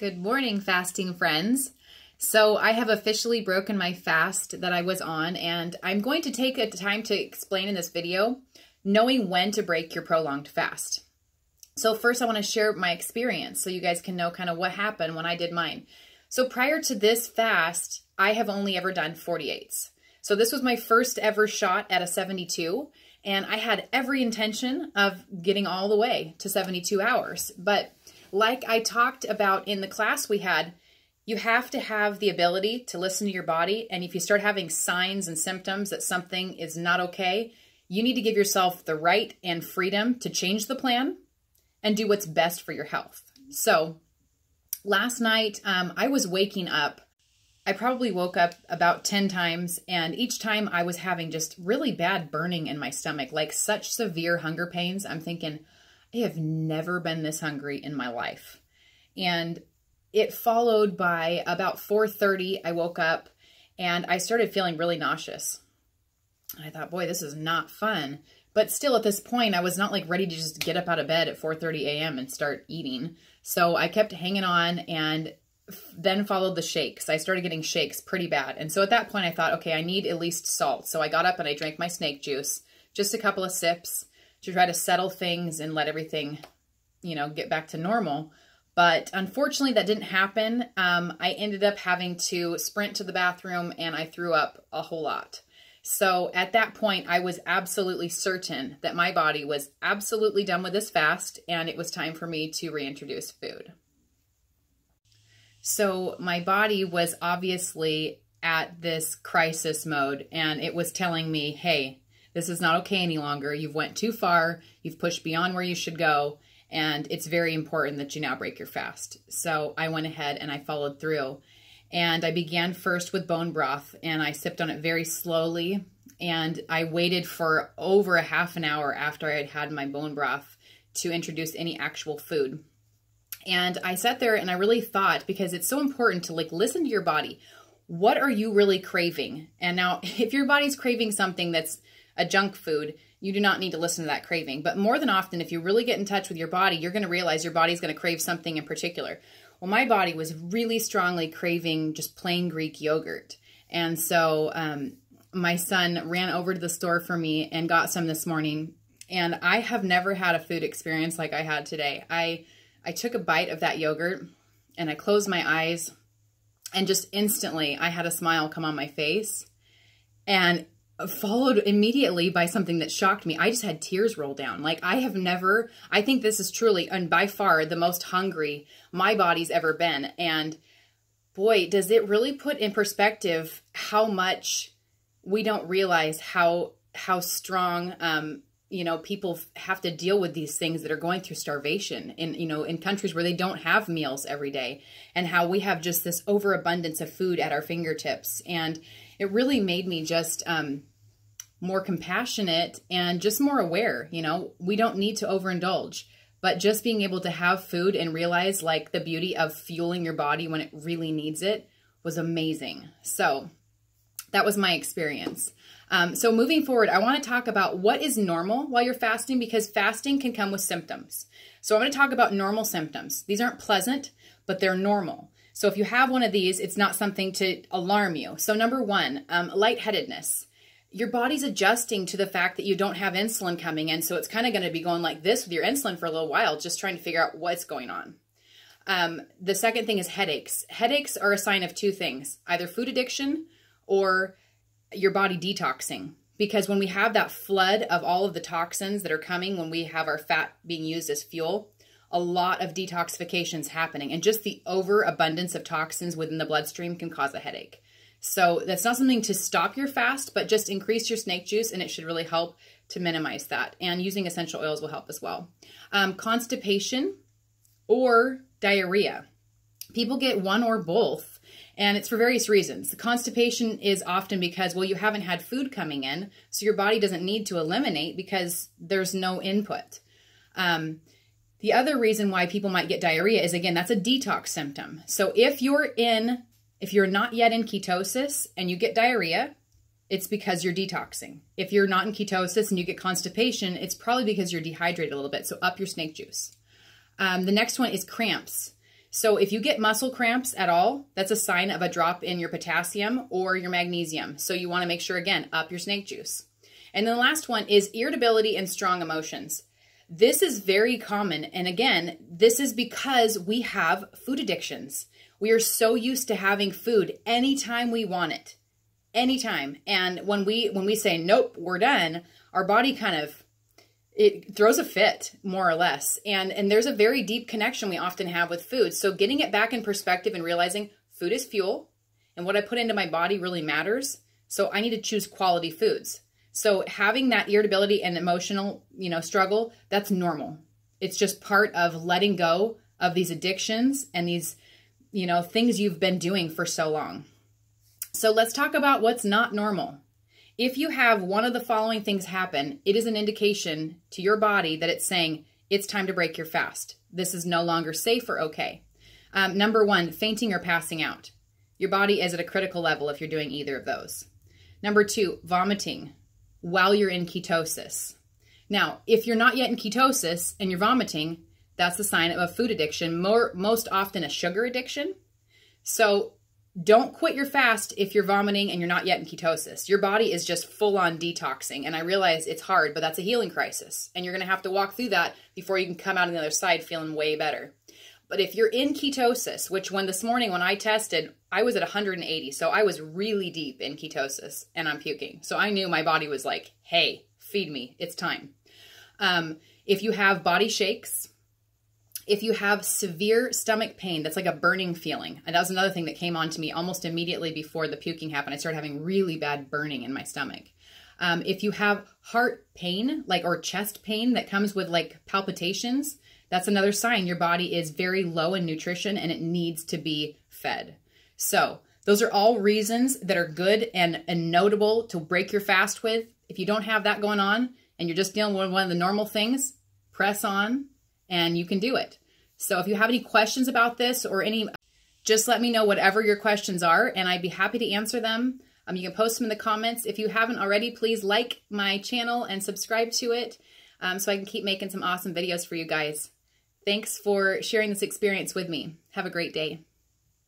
Good morning, fasting friends. So I have officially broken my fast that I was on, and I'm going to take a time to explain in this video knowing when to break your prolonged fast. So first I want to share my experience so you guys can know kind of what happened when I did mine. So prior to this fast, I have only ever done 48s. So this was my first ever shot at a 72, and I had every intention of getting all the way to 72 hours. But like I talked about in the class we had, you have to have the ability to listen to your body. And if you start having signs and symptoms that something is not okay, you need to give yourself the right and freedom to change the plan and do what's best for your health. So last night, um, I was waking up. I probably woke up about 10 times, and each time I was having just really bad burning in my stomach, like such severe hunger pains. I'm thinking, I have never been this hungry in my life. And it followed by about 4.30, I woke up and I started feeling really nauseous. I thought, boy, this is not fun. But still at this point, I was not like ready to just get up out of bed at 4.30 a.m. and start eating. So I kept hanging on and then followed the shakes. I started getting shakes pretty bad. And so at that point I thought, okay, I need at least salt. So I got up and I drank my snake juice, just a couple of sips to try to settle things and let everything, you know, get back to normal. But unfortunately, that didn't happen. Um, I ended up having to sprint to the bathroom and I threw up a whole lot. So at that point, I was absolutely certain that my body was absolutely done with this fast and it was time for me to reintroduce food. So my body was obviously at this crisis mode and it was telling me, hey, this is not okay any longer. You've went too far. You've pushed beyond where you should go. And it's very important that you now break your fast. So I went ahead and I followed through. And I began first with bone broth and I sipped on it very slowly. And I waited for over a half an hour after I had had my bone broth to introduce any actual food. And I sat there and I really thought because it's so important to like listen to your body. What are you really craving? And now if your body's craving something that's a junk food, you do not need to listen to that craving. But more than often, if you really get in touch with your body, you're going to realize your body's going to crave something in particular. Well, my body was really strongly craving just plain Greek yogurt. And so um, my son ran over to the store for me and got some this morning. And I have never had a food experience like I had today. I, I took a bite of that yogurt and I closed my eyes and just instantly I had a smile come on my face. And followed immediately by something that shocked me. I just had tears roll down. Like I have never, I think this is truly and by far the most hungry my body's ever been. And boy, does it really put in perspective how much we don't realize how, how strong, um, you know, people have to deal with these things that are going through starvation in, you know, in countries where they don't have meals every day and how we have just this overabundance of food at our fingertips. And it really made me just, um, more compassionate and just more aware. You know, we don't need to overindulge, but just being able to have food and realize like the beauty of fueling your body when it really needs it was amazing. So that was my experience. Um, so moving forward, I want to talk about what is normal while you're fasting because fasting can come with symptoms. So I'm going to talk about normal symptoms. These aren't pleasant, but they're normal. So if you have one of these, it's not something to alarm you. So number one, um, lightheadedness your body's adjusting to the fact that you don't have insulin coming in. So it's kind of going to be going like this with your insulin for a little while, just trying to figure out what's going on. Um, the second thing is headaches. Headaches are a sign of two things, either food addiction or your body detoxing. Because when we have that flood of all of the toxins that are coming when we have our fat being used as fuel, a lot of detoxification is happening. And just the overabundance of toxins within the bloodstream can cause a headache. So that's not something to stop your fast, but just increase your snake juice and it should really help to minimize that. And using essential oils will help as well. Um, constipation or diarrhea. People get one or both, and it's for various reasons. The constipation is often because, well, you haven't had food coming in, so your body doesn't need to eliminate because there's no input. Um, the other reason why people might get diarrhea is, again, that's a detox symptom. So if you're in if you're not yet in ketosis and you get diarrhea, it's because you're detoxing. If you're not in ketosis and you get constipation, it's probably because you're dehydrated a little bit. So up your snake juice. Um, the next one is cramps. So if you get muscle cramps at all, that's a sign of a drop in your potassium or your magnesium. So you want to make sure, again, up your snake juice. And then the last one is irritability and strong emotions. This is very common. And again, this is because we have food addictions. We are so used to having food anytime we want it. Anytime. And when we when we say nope, we're done, our body kind of it throws a fit more or less and and there's a very deep connection we often have with food so getting it back in perspective and realizing food is fuel and what i put into my body really matters so i need to choose quality foods so having that irritability and emotional you know struggle that's normal it's just part of letting go of these addictions and these you know things you've been doing for so long so let's talk about what's not normal if you have one of the following things happen, it is an indication to your body that it's saying it's time to break your fast. This is no longer safe or okay. Um, number one, fainting or passing out. Your body is at a critical level if you're doing either of those. Number two, vomiting while you're in ketosis. Now, if you're not yet in ketosis and you're vomiting, that's a sign of a food addiction, more most often a sugar addiction. So don't quit your fast if you're vomiting and you're not yet in ketosis. Your body is just full on detoxing. And I realize it's hard, but that's a healing crisis. And you're going to have to walk through that before you can come out on the other side feeling way better. But if you're in ketosis, which when this morning when I tested, I was at 180. So I was really deep in ketosis and I'm puking. So I knew my body was like, hey, feed me. It's time. Um, if you have body shakes, if you have severe stomach pain, that's like a burning feeling. And that was another thing that came on to me almost immediately before the puking happened. I started having really bad burning in my stomach. Um, if you have heart pain, like or chest pain that comes with like palpitations, that's another sign your body is very low in nutrition and it needs to be fed. So those are all reasons that are good and, and notable to break your fast with. If you don't have that going on and you're just dealing with one of the normal things, press on and you can do it. So if you have any questions about this or any, just let me know whatever your questions are and I'd be happy to answer them. Um, you can post them in the comments. If you haven't already, please like my channel and subscribe to it um, so I can keep making some awesome videos for you guys. Thanks for sharing this experience with me. Have a great day.